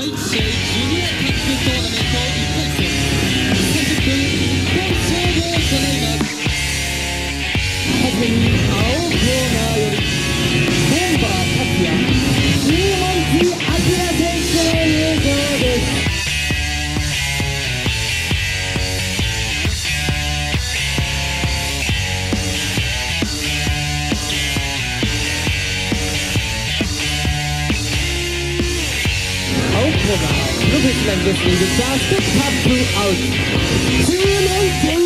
ジュニアタッグトーナメント1回戦30分一本勝負を行います。はじめに青コーナー。アウト10年生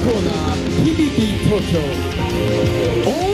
コーナー。PPP 東京。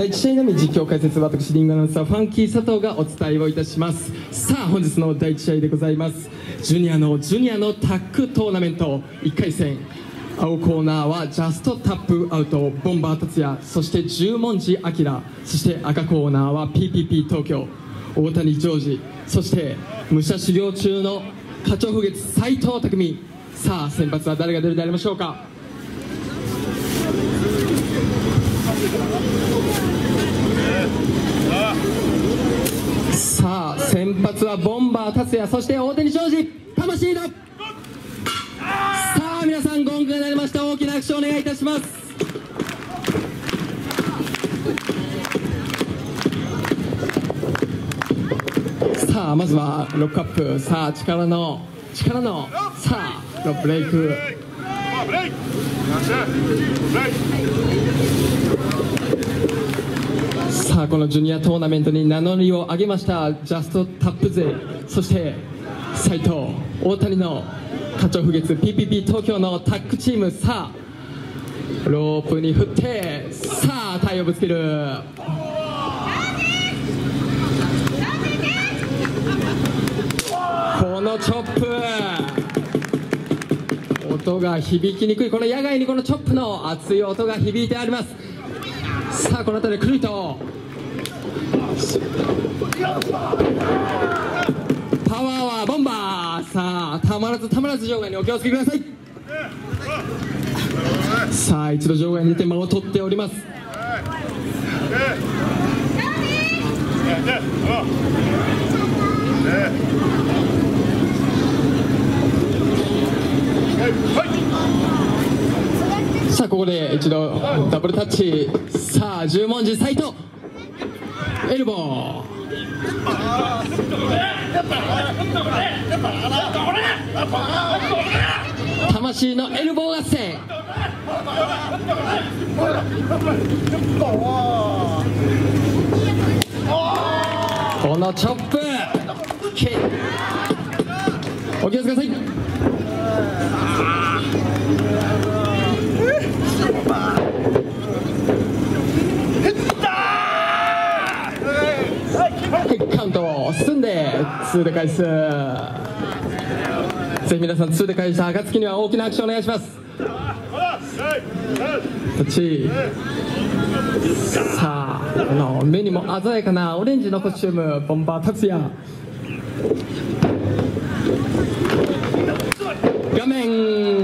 第1試合のみ実況解説私リングアナウンサーファンキー佐藤がお伝えをいたします。さあ本日の第1試合でございます。ジュニアのジュニアのタッグトーナメント。1回戦青コーナーはジャストタップアウトボンバー達也そして十文字明そして赤コーナーは PPP 東京。大谷ジョージそして武者修行中の課長風月斉藤匠さあ先発は誰が出るでありましょうかさあ先発はボンバー達也そして大谷庄司魂のさあ皆さんゴングが鳴りました。大きな拍手をお願いいたします。さあまずはロックアップ。さあ力の力のさあブレイクブレイク。ブレイク。さあこのジュニアトーナメントに名乗りを上げましたジャストタップ勢そして斉藤大谷の課長不月 PPP 東京のタッグチームさあロープに振ってさあ体をぶつける。このチョップ音が響きにくいこの野外にこのチョップの熱い音が響いてあります。さあこの辺りクルイトパワーはボンバー。さあたまらずたまらず場外にお気をつけください。さあ一度場外に出て間を取っております。ここで一度ダブルタッチ。さあ十文字斉藤エルボー。魂のエルボー合戦。このチョップ。お気をつけくださいカウントを進んで2で返す。ぜひ皆さん2で返した暁には大きなアクションお願いします。さあこの目にも鮮やかなオレンジのコスチュームボンバー達也。画面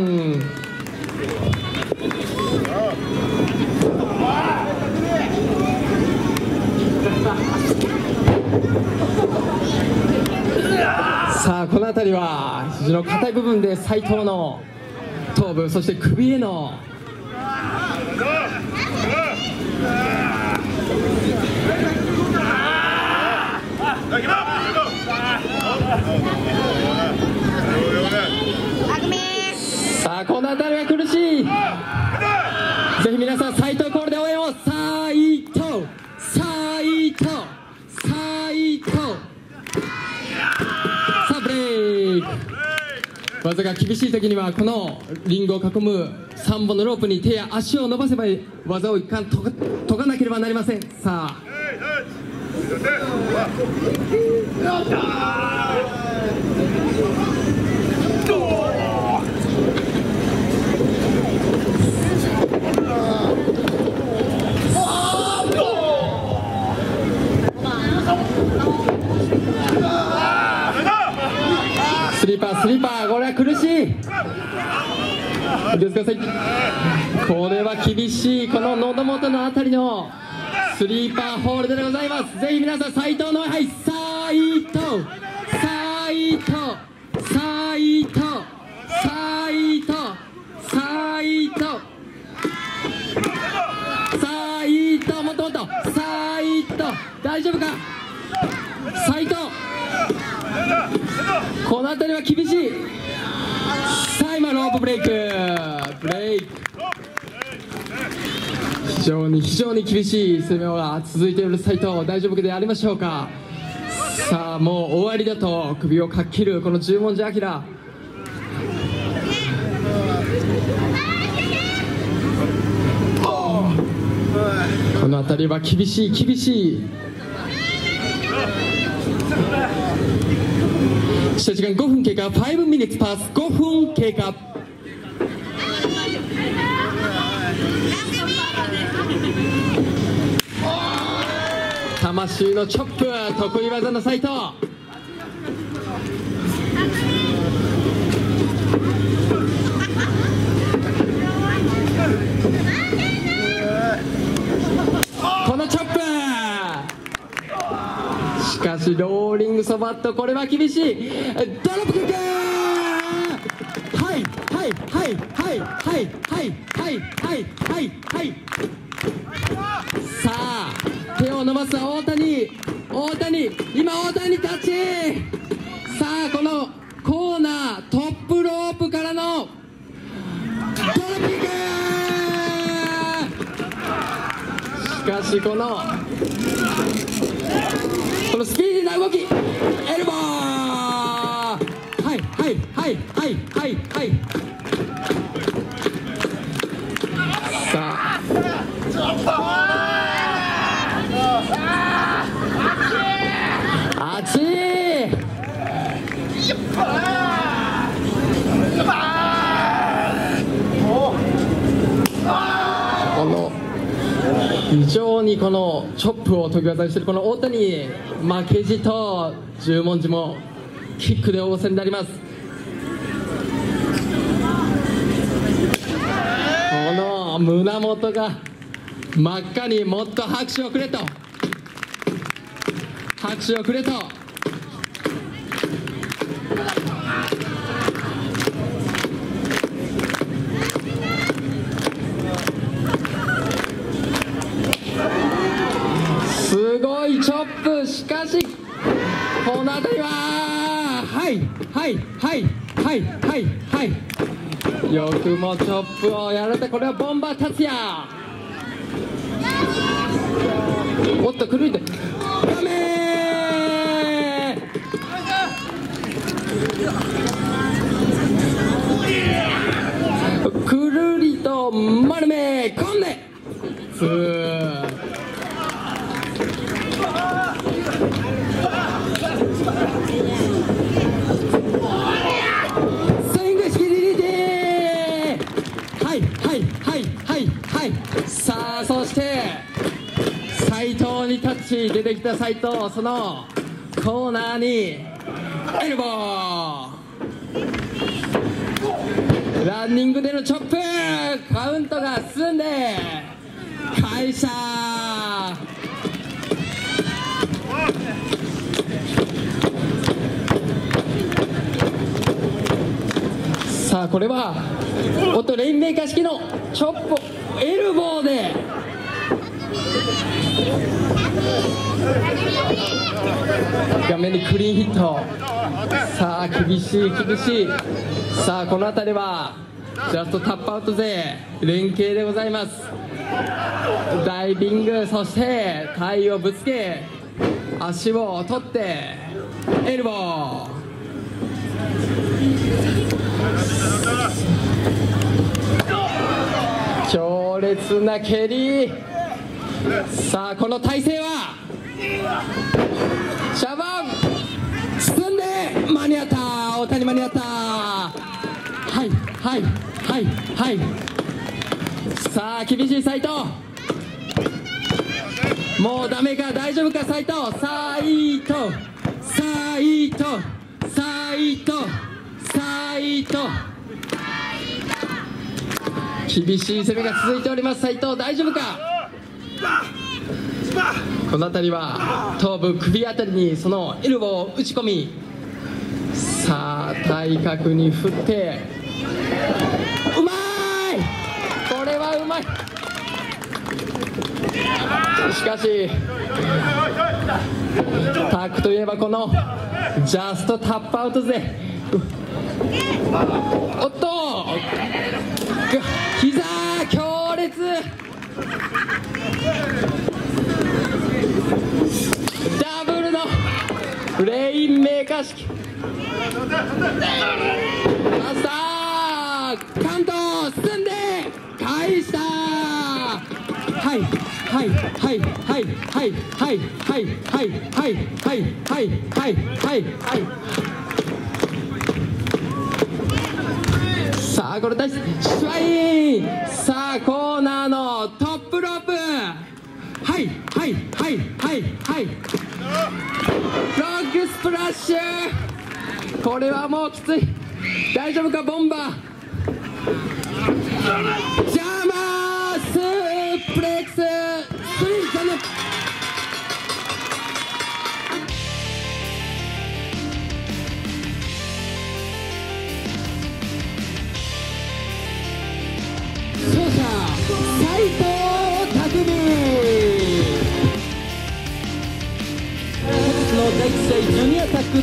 さあこの辺りは肘の硬い部分で斉藤の頭部そして首へのさあこの辺りは苦しい。ぜひ皆さん斉藤コールで応援を斉藤斉藤斉藤さあブレイク技が厳しい時にはこのリングを囲む3本のロープに手や足を伸ばせば技を一貫解か解かなければなりません。さあ。スリーパースリーパーこれは苦しいですください。これは厳しいこの喉元のあたりのスリーパーホールでございます。ぜひ皆さん斉藤のはい斉藤斉藤斉藤斉藤斉藤斉藤もっともっと斉藤大丈夫か？斉藤この辺りは厳しい。さあ今ロープブレイク。ブレイ。非常に非常に厳しい攻めが続いている斉藤大丈夫でありましょうか？さあもう終わりだと首をかっきるこの十文字明この辺りは厳しい厳しい。した時間5分経過5 minutes pass 5分経過。魂のチョップ得意技の斉藤このチョップ。しかしローリングソバットこれは厳しい。ドロップキックはいはいはいはいはいはいはいはいはいはい。さあ手を伸ばす大谷。大谷今大谷タッチさあこのコーナートップロープからのドロップキック。しかしこのこのスピーディーな動き。エルボー。はいはいはいはいはいはい。非常にこのチョップを得意技にしているこの大谷負けじと十文字もキックで応戦になります。この胸元が真っ赤にもっと拍手をくれと。拍手をくれと。かしこの辺りははいはいはいはいはいはい。よくもチョップをやられてこれはボンバー達也。はいはいはいはいはい。さあそして斉藤にタッチ出てきた斉藤そのコーナーにエルボー。ランニングでのチョップカウントが進んで会社。さあこれはおっとレインメーカー式のチョップエルボーで。画面にクリーンヒット。さあ厳しい厳しい。さあこの辺りはジャストタップアウト勢連携でございます。ダイビングそして体をぶつけ足を取ってエルボー。強烈な蹴り。さあこの体勢はシャバン進んで間に合った大谷間に合った。はいはいはいはい。さあ厳しい斉藤もうダメか大丈夫か斉藤斉藤斉藤斉藤斉藤厳しい攻めが続いております。斉藤大丈夫か？この辺りは頭部首あたりにそのエルボーを打ち込みさあ体格に振ってうまい！これはうまい！しかしタックといえばこのジャストタップアウト勢おっと！膝強烈。ダブルのレインメーカー式。マスター関東進んで返した。はいはいはいはいはいはいはいはいはいはいはいはいはい。あこれ大事シュワインさあコーナーのトップロープ。はいはいはいはいはい。ロックスプラッシュ。これはもうきつい。大丈夫かボンバー。ジャマースープレックス。スリー残念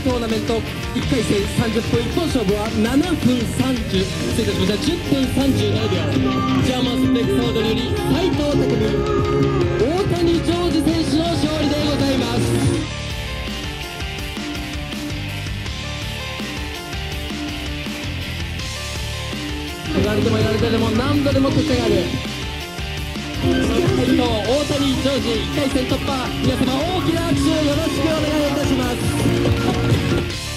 トーナメント1回戦30分一本勝負は7分30失礼いたしました10分37秒ジャーマンスプレックスワードにより斉藤匠大谷ジョージ選手の勝利でございます。言われても言われてでも何度でも立ち上がる大谷ジョージ1回戦突破。皆様大きな拍手をよろしくお願いいたします。